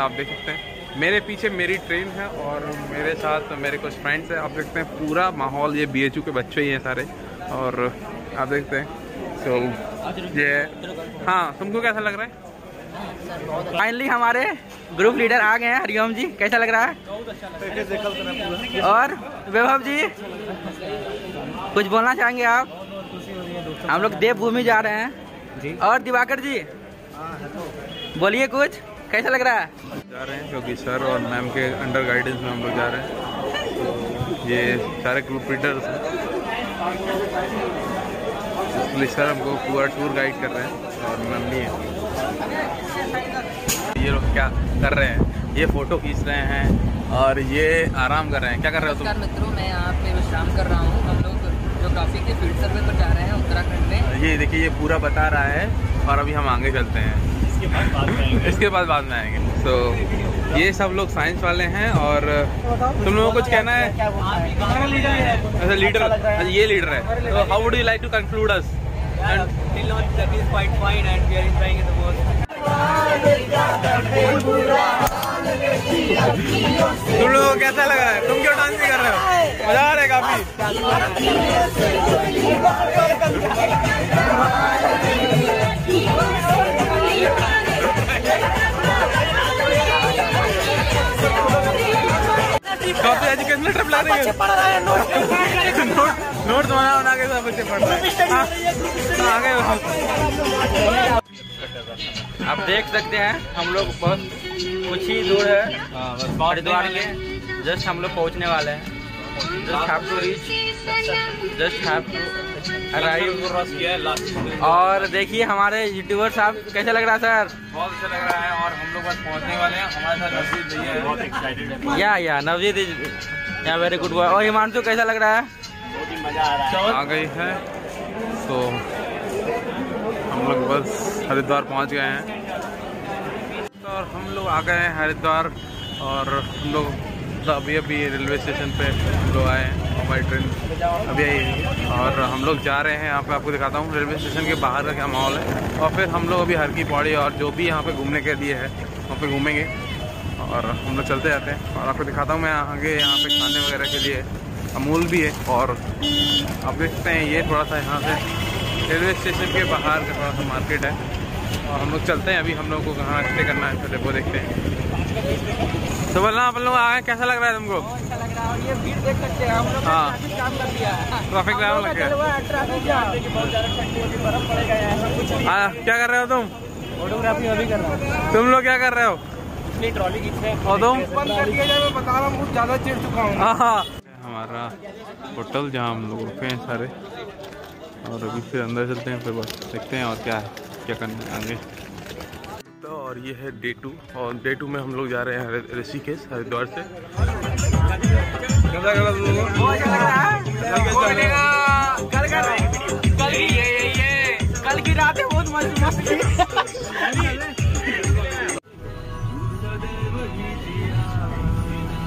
बुंदेलखंड आप देख सकते हैं। मेरे पीछे मेरी ट्रेन है और मेरे साथ मेरे कुछ फ्रेंड्स हैं। आप देखते हैं पूरा माहौल ये बीएचयू के बच्चे ही हैं सारे। और आप देखते हैं। तो ये हाँ तुमको कैसा लग रहा है? फाइनली हमारे ग्रुप लीडर आ गए हैं हरिओम जी। कैसा लग रहा है? और वैभव जी कुछ बोलना चाहेंगे आप? हम लोग देवभूमि जा रहे हैं। जी। और दिवाकर जी बोलिए कुछ। कैसा लग रहा है? जा रहे हैं क्योंकि सर और मैम के अंडर गाइडेंस में हम लोग जा रहे हैं। तो ये सारे ग्रुप लीडर्स हैं। इसलिए सर हमको पूरा टूर गाइड कर रहे हैं और मैम भी है। ये लोग क्या कर रहे हैं? ये फ़ोटो खींच रहे हैं और ये आराम कर रहे हैं। क्या कर रहे हो तुम? नमस्कार मित्रों मैं यहाँ पे विश्राम कर रहा हूँ। हम लोग जो काफ़ी के फ़ील्ड सर्वे पर जा रहे हैं उत्तराखंड में। ये देखिए ये पूरा बता रहा है और अभी हम आगे चलते हैं। इसके बाद बाद में आएँगे। तो ये सब लोग साइंस वाले हैं और तुम लोगों को कुछ कहना है? अच्छा लीडर अच्छा ये लीडर है। तो how would you like to conclude us तुम लोगों को कैसा लग रहा है? तुम क्यों डांस कर रहे हो? मज़ा आ रहा है काफ़ी। काफ़ी एजुकेशनल ट्रिप लग रही है। नोट। नोट बना बना के सब बच्चे पढ़ रहे हैं। हाँ, आ गए आप देख सकते हैं हम लोग बहुत कुछ ही दूर है। हरिद्वार के जस्ट हम लोग पहुँचने वाले हैं। Have to reach just have to arrive और देखिए हमारे यूट्यूबर साहब कैसा लग रहा है सर? बहुत अच्छा लग रहा है और हम लोग बस पहुँचने वाले हैं। हमारे साथ नवजीत भैया है। बहुत एक्साइटेड या या नवजीत या वेरी गुड बॉय और हिमांशु कैसा लग रहा है? बहुत ही मज़ा आ रहा है। आ गई है। तो हम लोग बस हरिद्वार पहुँच गए हैं। और हम लोग आ गए हैं हरिद्वार और हम लोग तो अभी अभी रेलवे स्टेशन पे हम लोग आए हैं हमारी ट्रेन। अभी आई है। और हम लोग जा रहे हैं यहाँ पे, आपको दिखाता हूँ, रेलवे स्टेशन के बाहर का क्या माहौल है। और फिर हम लोग अभी हर की पौड़ी और जो भी यहाँ पे घूमने के लिए है, वहाँ पे घूमेंगे। और हम लोग चलते जाते हैं। और आपको दिखाता हूँ मैं आगे यहाँ पे खाने वगैरह के लिए अमूल भी है। और आप देख सकते हैं, ये थोड़ा सा यहाँ से रेलवे स्टेशन के बाहर का थोड़ा सा मार्केट है। और हम लोग चलते हैं। अभी हम लोग को कहाँ स्टे करना है पहले वो देखते हैं। तो बोलना आप लोग आए कैसा लग रहा है तुमको? अच्छा लग रहा है और ये भीड़ देख सकते हैं हम लोग हाँ। ट्रैफ़िक जाम कर दिया ट्रैफ़िक जाम लग गया। ट्रैफ़िक जाम बहुत ज़्यादा कुछ हाँ क्या कर रहे हो तुम? फोटोग्राफी अभी कर रहा हूँ। तुम लोग क्या कर रहे हो? अपनी ट्रॉली खींच रहे हैं। और तुम? बंद कर दिया जाए मैं बता रहा हूँ ज़्यादा चिढ़ चुका हूँ हाँ। हमारा होटल जहाँ हम लोग रुके हैं सारे। और अभी फिर अंदर चलते हैं फिर बस देखते हैं और क्या है क्या करना है आगे। और ये है डे टू और डे टू में हम लोग जा रहे हैं ऋषिकेश, हरिद्वार से।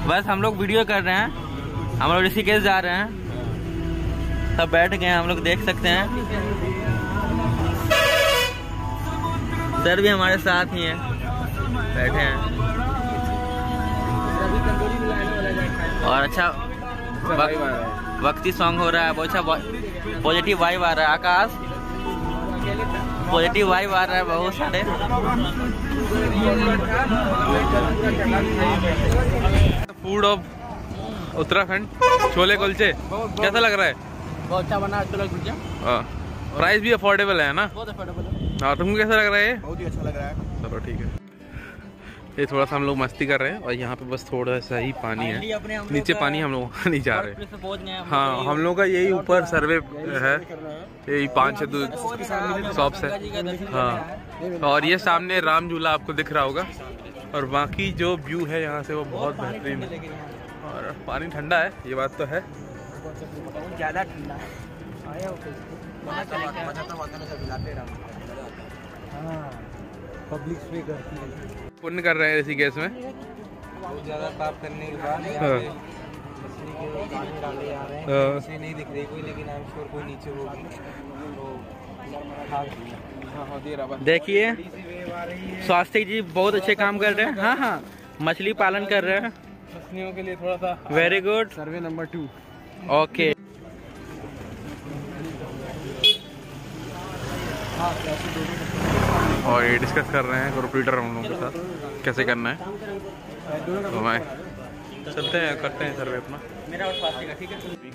बस हम लोग वीडियो कर रहे हैं। हम लोग ऋषिकेश जा रहे हैं। सब बैठ गए हैं, हम लोग देख सकते हैं। सर भी हमारे साथ ही हैं। बैठे हैं। और अच्छा वक- वक्ती सॉन्ग हो रहा है बहुत अच्छा पॉजिटिव वाइब आ रहा है। आकाश? पॉजिटिव वाइब आ रहा है बहुत सारे। Food of Uttarakhand chole kulche. कैसा लग रहा है? बहुत अच्छा बना चलो गुड़िया प्राइस भी अफोर्डेबल है ना? बहुत अफोर्डेबल है। हाँ तुमको कैसा लग रहा है बहुत ही अच्छा लग रहा है। चलो ठीक है। ये थोड़ा सा हम लोग मस्ती कर रहे हैं और यहाँ पे बस थोड़ा सा ही पानी है। नीचे पानी हम लोग वहाँ नहीं जा रहे। हैं हाँ हम लोग का यही ऊपर सर्वे है। यही पाँच छः दो शॉप्स है। हाँ। और ये सामने राम झूला आपको दिख रहा होगा। और बाकी जो व्यू है यहाँ से वो बहुत बेहतरीन है। और पानी ठंडा है ये बात तो है। ज़्यादा ठंडा है। हो। पब्लिक स्प्रे करती है पुण्य कर रहे हैं ऋषिकेश में। बहुत ज़्यादा पाप करने के बाद हाँ। मछली डाले जा रहे हैं। हाँ। नहीं दिख रही कोई लेकिन आई एम श्योर कोई नीचे होगी। तो हाँ। हाँ दे रहा बस देखिए स्वास्थ्य जी बहुत अच्छे काम कर रहे हैं। हाँ हाँ मछली पालन कर रहे हैं। मछलियों के लिए थोड़ा सा very good survey number two okay और ये डिस्कस कर रहे हैं ग्रुप लीडर हम लोगों के साथ, कैसे करना है। तो मैं चलते हैं, करते हैं सर्वे अपना। मेरा और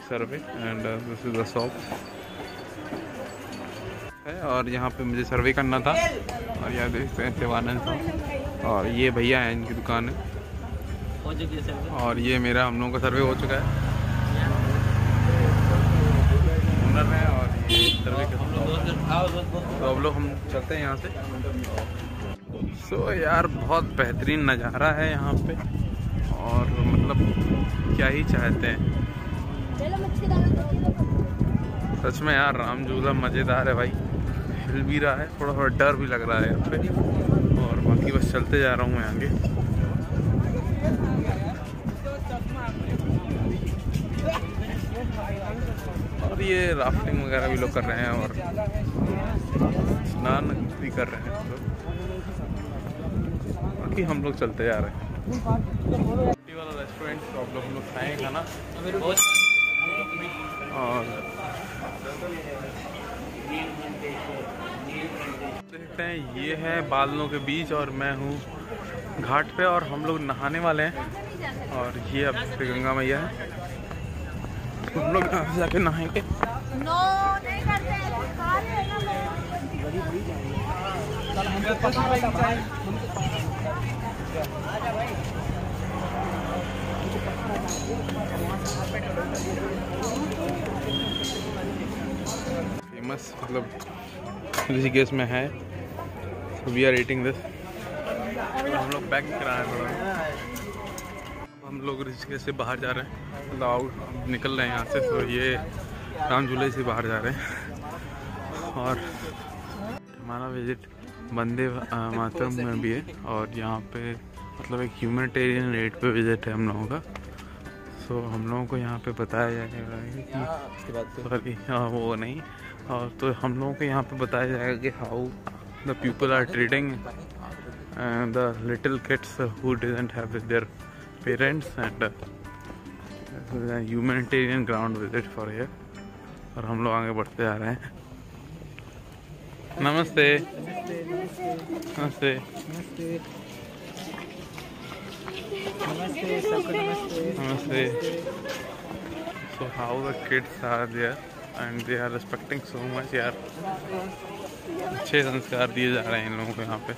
survey and this is the shop है, और यहाँ पे मुझे सर्वे करना था। और यहाँ देखते हैं शिवानंद और ये भैया हैं, इनकी दुकान है। और ये मेरा हम लोगों का सर्वे हो चुका है ओनर है और ये तो अब लोग हम चलते हैं यहाँ से। सो so, यार बहुत बेहतरीन नज़ारा है यहाँ पे। और मतलब क्या ही चाहते हैं। सच में यार राम झूला मज़ेदार है भाई। हिल भी रहा है थोड़ा थोड़ा डर भी लग रहा है यहाँ पे। और बाकी बस चलते जा रहा हूँ मैं आगे। और ये राफ्टिंग वगैरह भी लोग कर रहे हैं और स्नान भी कर रहे हैं बाकी हम लोग चलते जा रहे हैं। वाला रेस्टोरेंट तो आप लोग हम लोग खाएँ खाना। और देखते हैं, ये है बादलों के बीच और मैं हूँ घाट पे और हम लोग नहाने वाले हैं। और ये अब गंगा मैया है। हम लोग यहाँ से जाके नहाएँगे। फ़ेमस मतलब ऋषिकेश में है। वी आर ईटिंग दिस हम लोग बैक करा रहे हैं। थोड़ा हम लोग ऋषिकेश से बाहर जा रहे हैं। मतलब निकल रहे हैं यहाँ से तो ये राम झूले से बाहर जा रहे हैं। और हमारा विज़िट वंदे मातरम में भी है और यहाँ पे मतलब एक ह्यूमनिटेरियन रेट पे विज़िट है हम लोगों का। सो हम लोगों को यहाँ पे बताया जाएगा कि सॉरी हाँ वो नहीं। और तो हम लोगों को यहाँ पे बताया जाएगा कि how the people are treating the little kids who didn't have their parents and humanitarian ground visit for here और हम लोग आगे बढ़ते जा रहे हैं। नमस्ते। नमस्ते। नमस्ते। So how the kids are there and they are respecting so much, यार। अच्छे संस्कार दिए जा रहे हैं इन लोगों को यहाँ पे।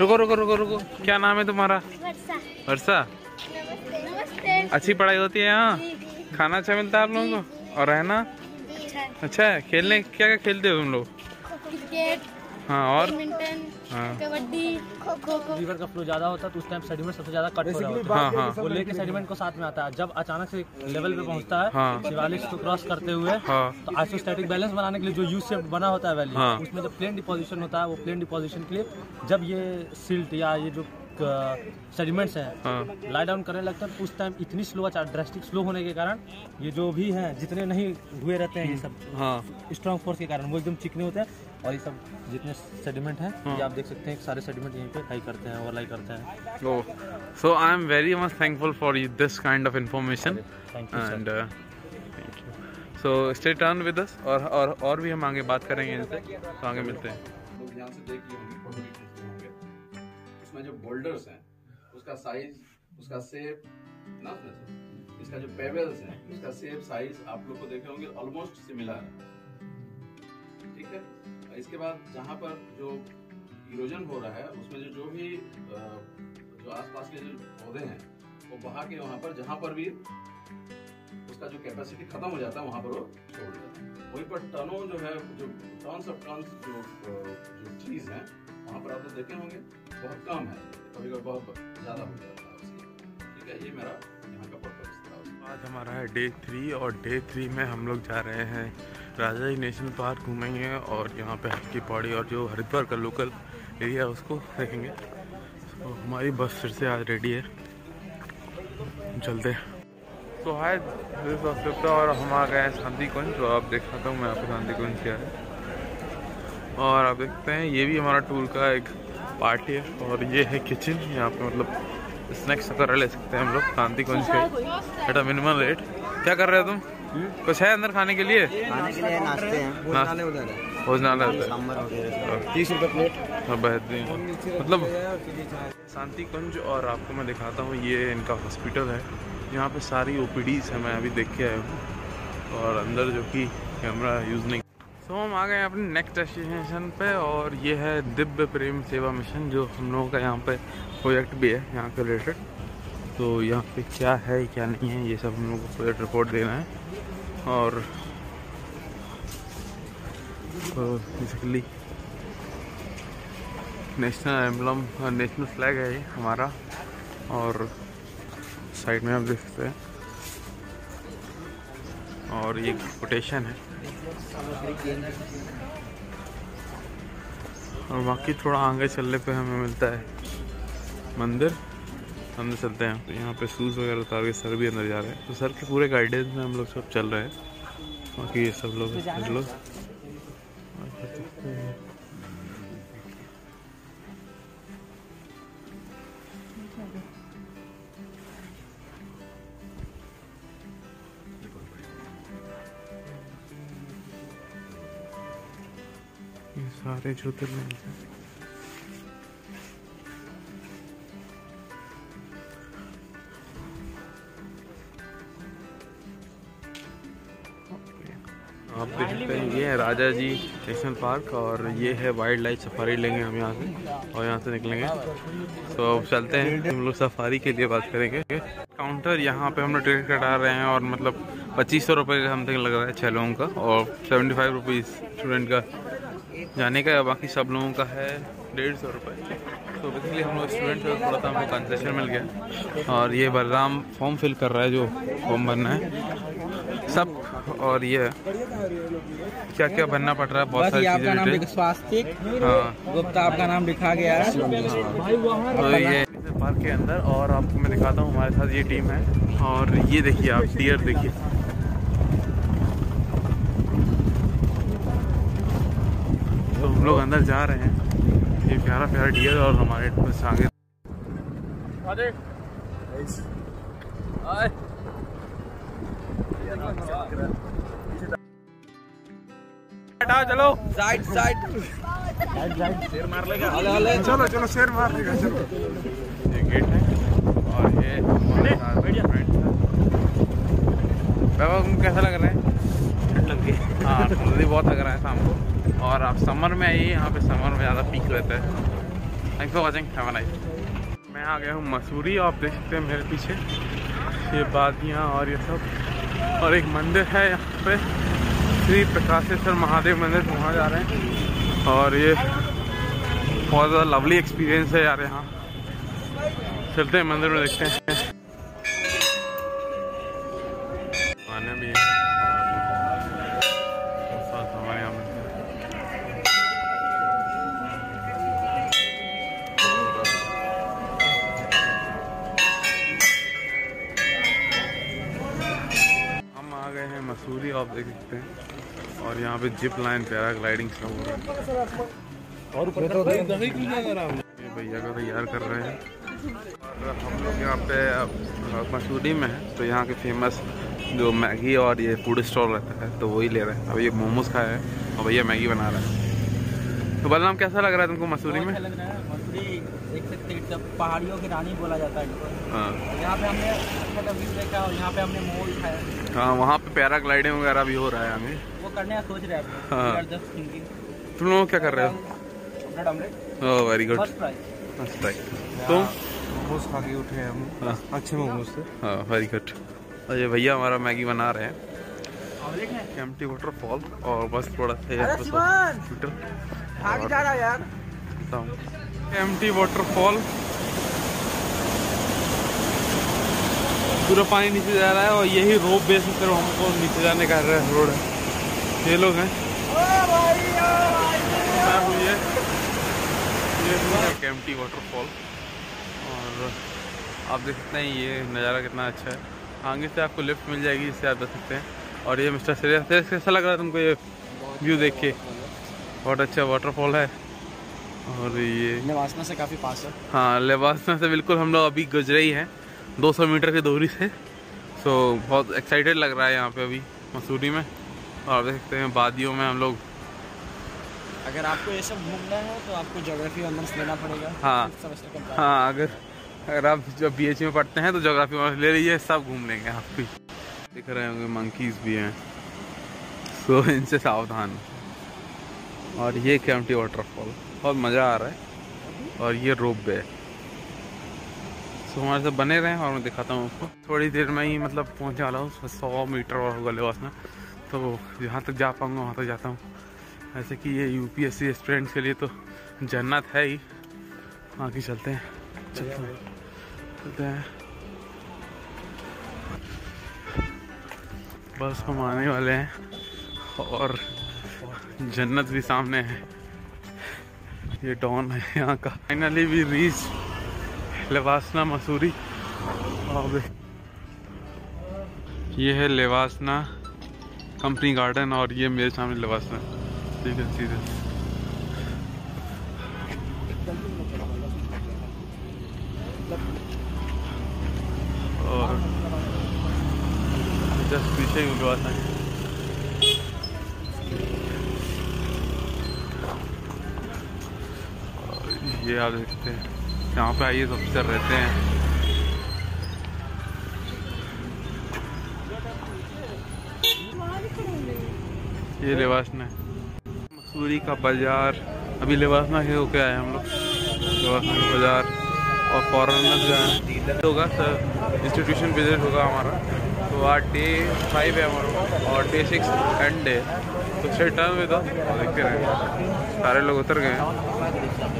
रुको रुको रुको रुको। क्या नाम है तुम्हारा? वर्षा। वर्षा? नमस्ते नमस्ते। अच्छी पढ़ाई होती है यहाँ? खाना अच्छा मिलता है आप लोगों को? और रहना? अच्छा अच्छा है खेलने क्या क्या खेलते हो तुम लोग? क्रिकेट। हाँ और? हाँ। कबड्डी खो का फ्लो ज़्यादा होता है तो उस टाइम सेडिमेंट सबसे ज़्यादा कट हो रहा होता। हाँ हाँ वो लेके सेडिमेंट को साथ में आता है। जब अचानक से लेवल पे पहुँचता है हाँ। शिवालिक को क्रॉस करते हुए हाँ। तो आइसोस्टैटिक बैलेंस बनाने के लिए जो यू शेप बना होता है वैली हाँ। उसमें जब प्लेन डिपोजिशन होता है वो प्लेन डिपोजिशन के लिए जब ये सिल्ट या ये जो सेडिमेंट्स हैं हाँ। लाई डाउन करने लगता है तो उस टाइम इतनी स्लो ड्रेस्टिक स्लो होने के कारण ये जो भी हैं जितने नहीं हुए रहते हैं ये सब हाँ। स्ट्रॉन्ग फोर्स के कारण वो एकदम चिकने होते हैं। और ये सब जितने सेडिमेंट हैं हाँ। ये आप देख सकते हैं सारे सेडिमेंट यहीं पे हाई करते हैं ओवरलाई करते हैं Oh, so I am very much thankful for you- this kind of information. Thank you and uh, thank you. So stay tuned with us और और और भी हम आगे बात करेंगे इनसे तो आगे मिलते हैं लोग ध्यान से देख लिए होंगे उसमें जो बोल्डर्स हैं उसका साइज़ उसका शेप ना इसका जो पेबल्स हैं उसका शेप साइज़ आप लोग को देखे होंगे ऑलमोस्ट सिमिलर है है इसके बाद जहाँ पर जो इरोजन हो रहा है, उसमें जो जो भी जो आसपास के जो पौधे हैं, वो बहा के वहाँ पर, जहाँ पर भी उसका जो कैपेसिटी खत्म हो जाता है, वहाँ पर वो छोड़ देता है। वहीं पर टनों जो है, जो टन्स ऑफ़ टन्स जो जो ट्रीज हैं, वहाँ पर आप लोग देखे होंगे, बहुत कम है। कभी कभी बहुत ज़्यादा हो जाता है उसकी। ठीक है, ये मेरा आज हमारा है डे थ्री और डे थ्री में हम लोग जा रहे हैं राजा जी नेशनल पार्क घूमेंगे और यहाँ पे हल्की पौड़ी और जो हरिद्वार का लोकल एरिया है उसको देखेंगे। तो हमारी बस फिर से आज रेडी है। चलते तो हाय दिस और हम आ गए हैं शांति कुंज तो आप देख सकते हो मैं आपको शांति कुंज क्या है। और आप देखते हैं, ये भी हमारा टूर का एक पार्ट है और ये है किचन यहाँ पे मतलब स्नैक्स वगैरह ले सकते हैं हम लोग शांति कुंज के एट अ मिनिमम रेट क्या कर रहे हो तुम? कुछ है अंदर खाने के लिए? खाने के लिए नाश्ते हैं। है। भोजनालय है तीस रुपये प्लेट। हाँ, बेहतरीन। मतलब शांति कुंज और आपको मैं दिखाता हूँ ये इनका हॉस्पिटल है। यहाँ पे सारी ओ है मैं अभी देख के आया हूँ। और अंदर जो कि कैमरा यूज़ नहीं तो हम आ गए अपने नेक्स्ट डेस्टिनेशन पे और ये है दिव्य प्रेम सेवा मिशन जो हम लोगों का यहाँ पे प्रोजेक्ट भी है, यहाँ के रिलेटेड तो यहाँ पे क्या है, क्या नहीं है, ये सब हम लोग को प्रोजेक्ट रिपोर्ट देना है। और तो नेशनल एम्बलम नेशनल फ्लैग है ये हमारा। और साइड में आप देख सकते हैं। और ये कोटेशन है। और बाकी थोड़ा आगे चलने पे हमें मिलता है मंदिर। अंदर चलते हैं। तो यहाँ पे शूज़ वगैरह उतार के सर भी अंदर जा रहे हैं। तो सर के पूरे गाइडेंस में हम लोग सब चल रहे हैं। बाकी ये सब लोग लोग सारे ज्योतिर्लिंग आप देख सकते हैं, ये है राजा जी नेशनल पार्क और ये है वाइल्ड लाइफ सफारी लेंगे हम यहाँ से और यहाँ से निकलेंगे। तो अब चलते हैं, हम लोग सफारी के लिए बात करेंगे। काउंटर यहाँ पे हम लोग टिकट कटा रहे हैं और मतलब पच्चीस सौ रुपये का समथिंग लग रहा है छः लोगों का और सेवेंटी फाइव रुपीज़ स्टूडेंट का जाने का बाकी सब लोगों का है डेढ़ सौ रुपये तो बेसिकली हम लोग स्टूडेंट से थोड़ा सा हमको कंसेशन मिल गया। और ये बलराम फॉर्म फिल कर रहा है जो फॉर्म भरना है। सब और ये क्या क्या भरना पड़ रहा है बहुत सारी चीज़ें स्वास्तिक। हाँ। गुप्ता आपका नाम लिखा गया है। तो ये पार्क के अंदर और आपको मैं दिखाता हूँ हमारे साथ ये टीम है। और ये देखिए आप डियर देखिए तो हम लोग अंदर जा रहे हैं। ये प्यारा प्यारा डियर और हमारे बस आगे। चलो। साइड साइड चलो चलो शेर मार देगा चलो। ये गेट है। और ये हैं। बाबा कैसा लग रहा है? हाँ। ठंडी बहुत लग रहा है शाम को। और आप समर में आइए, यहाँ पे समर में ज़्यादा पीक रहता है। Thanks for watching have nice मैं आ गया हूँ मसूरी, आप देख सकते हैं मेरे पीछे। ये वादियाँ और ये सब। और एक मंदिर है यहाँ पे। श्री प्रकाशेश्वर महादेव मंदिर, वहाँ जा रहे हैं। और ये बहुत ज़्यादा लवली एक्सपीरियंस है यार यहाँ। चलते हैं मंदिर में, देखते हैं। आ गए हैं मसूरी आप देख सकते हैं। और यहाँ पे जिप लाइन पैराग्लाइडिंग सब हो रहा है? ये भैया का तैयार कर रहे हैं। और हम लोग यहाँ पे मसूरी में हैं तो यहाँ के फ़ेमस जो मैगी और ये फ़ूड स्टॉल रहता है तो वही ले रहे हैं। अब ये मोमोज खाया है और भैया मैगी बना रहे हैं। तो बलराम कैसा लग रहा है तुमको मसूरी में? सब पहाड़ियों की रानी बोला जाता है। हाँ। यहाँ पे हमने अच्छा सा व्यू देखा और यहाँ पे हमने मोल खाया हाँ वहाँ पे पैराग्लाइडिंग वगैरह भी हो रहा है हमें। वो करने का सोच रहे हैं हाँ। तुम लोग क्या कर रहे हो? Oh very good. तुम? मोमोज खा के उठे हम। हाँ। अच्छे मोमोज थे। हाँ वेरी गुड और ये भैया हमारा मैगी बना रहे हैं। है? कैम्पटी वाटरफॉल और बस थोड़ा सा अरे! हॉस्पिटल आगे जा रहा है यार। कैम्पटी वाटरफॉल पूरा पानी नीचे जा रहा है और यही रोप बेस से हमको नीचे जाने का रोड है। ये लोग हैं। ये ये है वाटरफॉल और आप देख सकते हैं, ये नज़ारा कितना अच्छा है। आगे से आपको लिफ्ट मिल जाएगी, जिससे आप देख सकते हैं। और ये मिस्टर श्रेयस कैसा लग रहा है तुमको ये व्यू देख के? बहुत अच्छा वाटरफॉल है। और ये निवासना से काफ़ी पास है। हाँ लेवासना से बिल्कुल हम लोग अभी गुजरे ही हैं। 200 मीटर की दूरी से। सो बहुत एक्साइटेड लग रहा है यहाँ पे अभी मसूरी में। और देख सकते हैं वादियों में हम लोग। अगर आपको ये सब घूमना है तो आपको ज्योग्राफी ऑनर्स लेना पड़ेगा। हाँ। हाँ अगर अगर आप जब बी में पढ़ते हैं तो जोग्राफी ऑनर्स ले लीजिए सब घूम लेंगे आप भी। दिख रहे होंगे मंकीज भी हैं। सो इनसे सावधान। और ये कैम्पटी वाटरफॉल बहुत मज़ा आ रहा है। और ये रोप वे सो हमारे साथ बने रहें और मैं दिखाता हूँ आपको। थोड़ी देर में ही मतलब पहुँचने वाला हूँ सौ मीटर और होगा लेवास में तो जहाँ तक जा पाऊँगा, वहाँ तक जाता हूँ। ऐसे कि ये U P S C students के लिए तो जन्नत है ही। आगे चलते हैं। चलते हैं। चलते हैं। बस हम आने वाले हैं। और जन्नत भी सामने है। ये डॉन है यहाँ का। फाइनली भी रीच लेवासना मसूरी और ये है लेवासना कंपनी गार्डन और ये मेरे सामने लेवासना कैन सी दिस और जस्ट पीछे ही लेवासना है ये आप देखते हैं। यहाँ पे आइए अफसर रहते हैं। ये लेवासना मसूरी का बाज़ार। अभी लेवासना के होके आए हम लोग। लेवासना का बाज़ार। और फॉरनर जो है होगा सर इंस्टीट्यूशन विज़िट होगा हमारा। तो आज डे फाइव है हमारा और डे सिक्स एंड डे तो छः टर्म में था देखते रहे सारे लोग उतर गए हैं।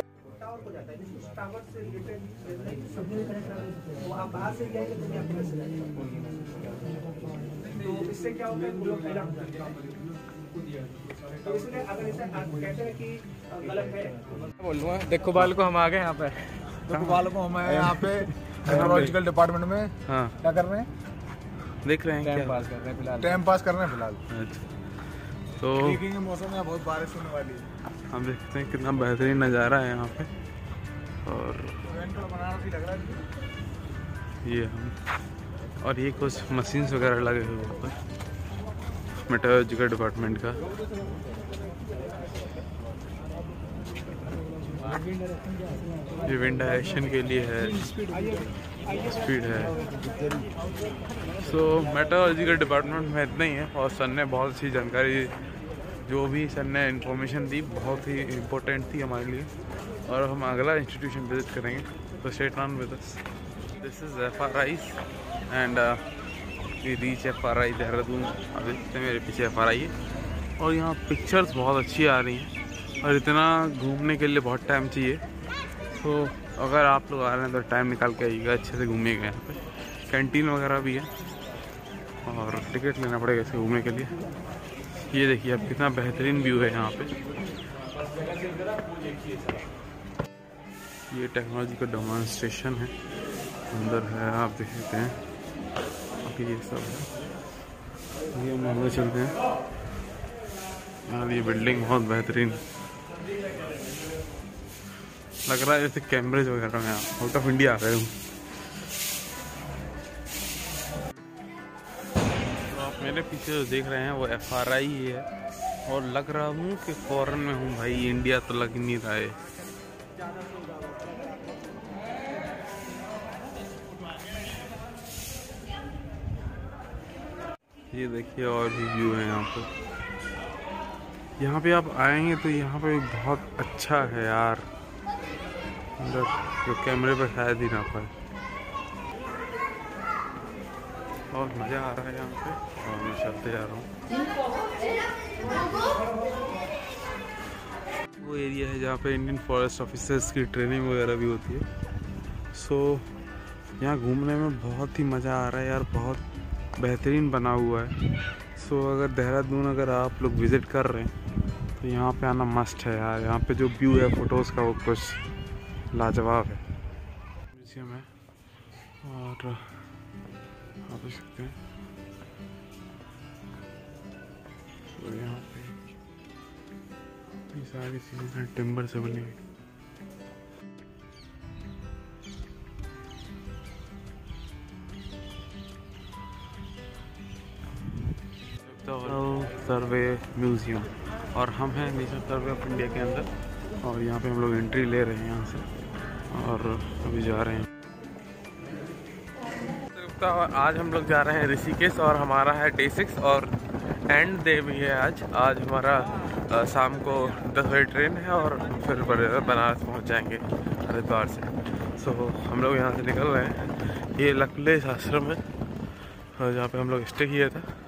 यहाँ तो हैं तो इससे क्या होता है वो लोग फैला होता है। तो इसलिए अगर इसे कहते हैं कि गलत है बोलूँगा देखो बाल को हम आ गए यहाँ पे। देखो बाल को हम आए यहाँ पे टेक्नोलॉजिकल डिपार्टमेंट में। हाँ। क्या कर रहे हैं? देख रहे हैं टाइम पास कर रहे हैं फ़िलहाल। टाइम पास कर रहे हैं फ़िलहाल। अच्छा। तो देखेंगे मौसम में बहुत बारिश होने वाली है। हम देखते हैं कितना बेहतरीन नज़ारा है यहाँ पे। और ये हम और ये कुछ मशीन्स वगैरह लगे हुए वहाँ पर मेटोलॉजिकल डिपार्टमेंट का। ये विंड डायरेक्शन के लिए है। स्पीड है। सो मेटोलॉजिकल डिपार्टमेंट में इतना ही है। और सर ने बहुत सी जानकारी जो भी सर ने इंफॉर्मेशन दी बहुत ही इम्पोर्टेंट थी हमारे लिए। और हम अगला इंस्टीट्यूशन विज़िट करेंगे तो stay on with this is F R I and reach F R I Dehradun. देखते हैं मेरे पीछे एफ़ आर आई है। और यहाँ पिक्चर्स बहुत अच्छी आ रही हैं। और इतना घूमने के लिए बहुत टाइम चाहिए। तो अगर आप लोग आ रहे हैं तो टाइम निकाल के आइएगा, अच्छे से घूमिएगा यहाँ पे। कैंटीन वगैरह भी है। और टिकट लेना पड़ेगा इसे घूमने के लिए। ये देखिए, अब कितना बेहतरीन व्यू है यहाँ पे। ये टेक्नोलॉजी का डेमोन्स्ट्रेशन है। अंदर है, आप देख सकते हैं। बाकी ये सब है। ये हम आगे चलते हैं। यार, ये बिल्डिंग बहुत बेहतरीन। लग रहा है जैसे कैम्ब्रिज वगैरह में आउट ऑफ़ इंडिया आ रहे हूँ। तो आप मेरे पीछे जो देख रहे हैं, वो एफ़ आर आई है। और लग रहा हूँ कि फॉरेन में हूँ भाई। इंडिया तो लग नहीं रहा है। ये देखिए और भी व्यू है यहाँ पे यहाँ पे आप आएँगे तो यहाँ पे बहुत अच्छा है यार। जो कैमरे पे शायद ही ना पाए और मज़ा आ रहा है यहाँ पे। और मैं चलते जा रहा हूँ। वो एरिया है जहाँ पे इंडियन फॉरेस्ट ऑफिसर्स की ट्रेनिंग वगैरह भी होती है। सो यहाँ घूमने में बहुत ही मज़ा आ रहा है यार, बहुत बेहतरीन बना हुआ है। सो अगर देहरादून अगर आप लोग विज़िट कर रहे हैं तो यहाँ पे आना मस्ट है यार। यहाँ पे जो व्यू है फ़ोटोज़ का, वो कुछ लाजवाब है। म्यूज़ियम है। और आप देख सकते हैं। तो यहाँ पे ये सारी चीज़ें टिम्बर से बनी हुई। सर्वे म्यूज़ियम और हम हैं नेशनल सर्वे ऑफ़ इंडिया के अंदर। और यहाँ पे हम लोग एंट्री ले रहे हैं यहाँ से। और अभी जा रहे हैं। तो आज हम लोग जा रहे हैं ऋषिकेश और हमारा है डे सिक्स और एंड डे भी है आज। आज हमारा शाम को दस बजे ट्रेन है और फिर बनारस पहुँच जाएँगे हरिद्वार से। सो हम लोग यहाँ से निकल रहे हैं। ये लकलेश आश्रम है। जहाँ पे हम लोग स्टे किए थे।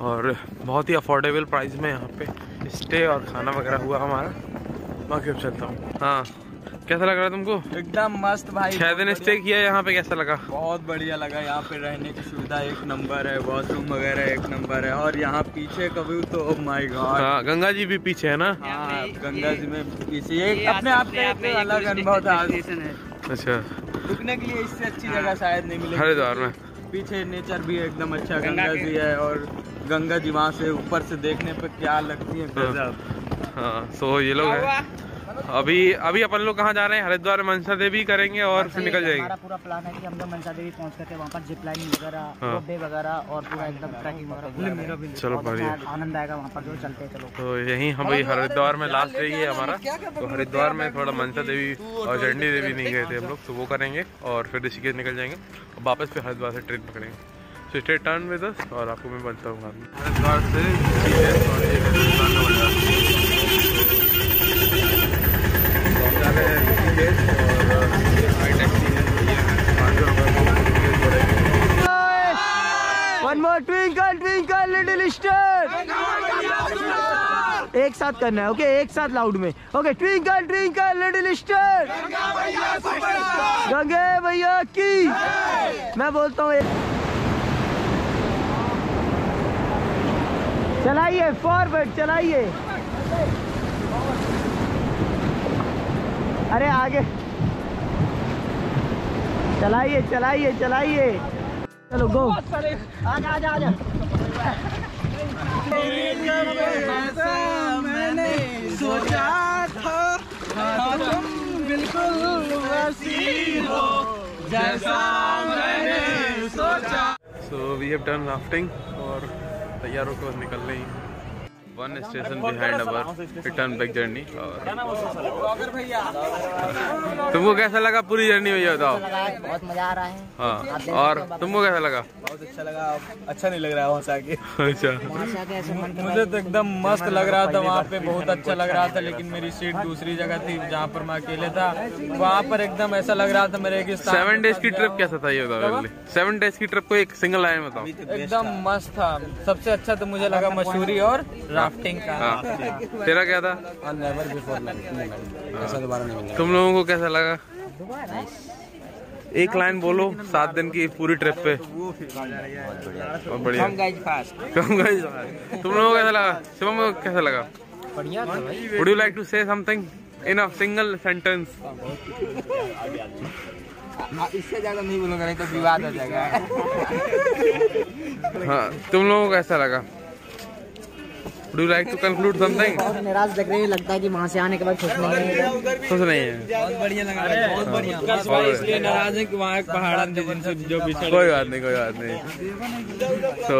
और बहुत ही अफोर्डेबल प्राइस में यहाँ पे स्टे और खाना वगैरह हुआ हमारा। बाकी अब चलता हूँ। हाँ। कैसा लग रहा है तुमको? एकदम मस्त भाई छः दिन स्टे किया यहाँ पे कैसा लगा? बहुत बढ़िया लगा यहाँ पे रहने की सुविधा एक नंबर है वॉशरूम वगैरह एक नंबर है और यहाँ पीछे कभी तो ओ माय गॉड हाँ गंगा जी भी पीछे है ना? हाँ गंगा जी में पीछे एक अपने आप में एक अलग अनुभव था। अच्छा। रुकने के लिए इससे अच्छी जगह शायद नहीं मिलेगी। हरिद्वार में। पीछे नेचर भी एकदम अच्छा गंगा जी है और गंगा जी वहाँ से ऊपर से देखने पर क्या लगती है गजब। हाँ सो ये लोग हैं। अभी अभी अपन लोग कहाँ जा रहे हैं? हरिद्वार मनसा देवी करेंगे और फिर निकल जाएँगे। हमारा पूरा प्लान है कि हम लोग मनसा देवी पहुँच करके वहाँ पर जिप लाइनिंग वगैरह हाँ। वगैरह और पूरा एकदम ट्रैकिंग वगैरह चलो बढ़िया। अच्छा आनंद आएगा वहाँ पर जो चलते हैं चलो। तो यही हम भाई हरिद्वार में लास्ट डे ही है हमारा। तो हरिद्वार में थोड़ा मनसा देवी और चंडी देवी नहीं गए थे हम लोग तो वो करेंगे और फिर ऋषिकेश निकल जाएँगे। और वापस फिर हरिद्वार से ट्रेन पकड़ेंगे। तो स्टे टर्न विद अस और आपको मैं बनता हूँ बाद से सौ पड़ेगा one more twinkle twinkle little एक साथ करना है ओके okay? एक साथ लाउड में। Okay twinkle twinkle little star Gange भैया की। मैं बोलता हूँ चलाइए फॉरवर्ड चलाइए। अरे आगे। चलाइए चलाइए चलाइए। चलो गो आजा आजा आजा। मैंने सोचा था तुम बिल्कुल वैसी हो जैसा मैंने सोचा। So we have done rafting और तैयार होकर निकल रही one station behind our return back journey और तुमको कैसा लगा पूरी जर्नी भैया बताओ? बहुत मज़ा आ रहा है। हाँ। और तुमको कैसा लगा? बहुत अच्छा लगा। अच्छा नहीं लग रहा है वहाँ से आके। अच्छा। मुझे तो एकदम मस्त लग रहा था वहाँ पे बहुत अच्छा लग रहा था लेकिन मेरी सीट दूसरी जगह थी जहाँ पर मैं अकेले था। वहाँ पर एकदम ऐसा लग रहा था मेरे सेवन डेज़ की ट्रिप कैसा था ये बताओ सेवन डेज़ की ट्रिप को एक सिंगल लाइन बताओ। एकदम मस्त था। सबसे अच्छा तो मुझे लगा मसूरी और राफ्टिंग का। हाँ। तेरा क्या था? तुम लोगों को कैसा लगा? एक लाइन बोलो सात दिन की पूरी ट्रिप पे। बहुत बढ़िया। कम तुम लोगों को कैसा लगा? शिवम को कैसा लगा? बढ़िया would you like to say something in a single sentence इससे ज़्यादा नहीं बोलूँगा नहीं तो विवाद हो जाएगा। हाँ तुम लोगों को कैसा लगा? Would you like to conclude something? बहुत निराश लग रही है लगता है कि वहाँ से आने के बाद खुश नहीं है। खुश नहीं है। बहुत बढ़िया लगा रहा है बहुत बढ़िया। भाई इसलिए नाराज़ है कि वहाँ एक पहाड़ जिनसे जो कोई बात नहीं कोई बात नहीं। तो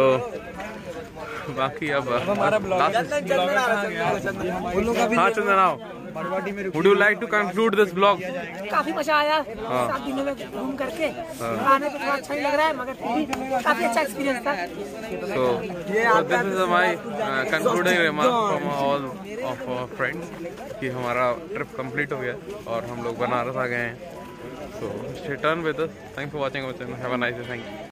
बाकी अब हमारा ब्लॉग हाँ चंदन आओ। Would you like to conclude this blog काफ़ी मज़ा आया। सात दिनों में घूम करके। आने पे थोड़ा अच्छा लग रहा है मगर फिर भी काफ़ी अच्छा एक्सपीरियंस था। So, so this is my uh, concluding remark from all of our friends कि हमारा ट्रिप कंप्लीट हो गया और हम लोग बनारस आ गए हैं। So stay turn with us thanks for watching have a nice day thank you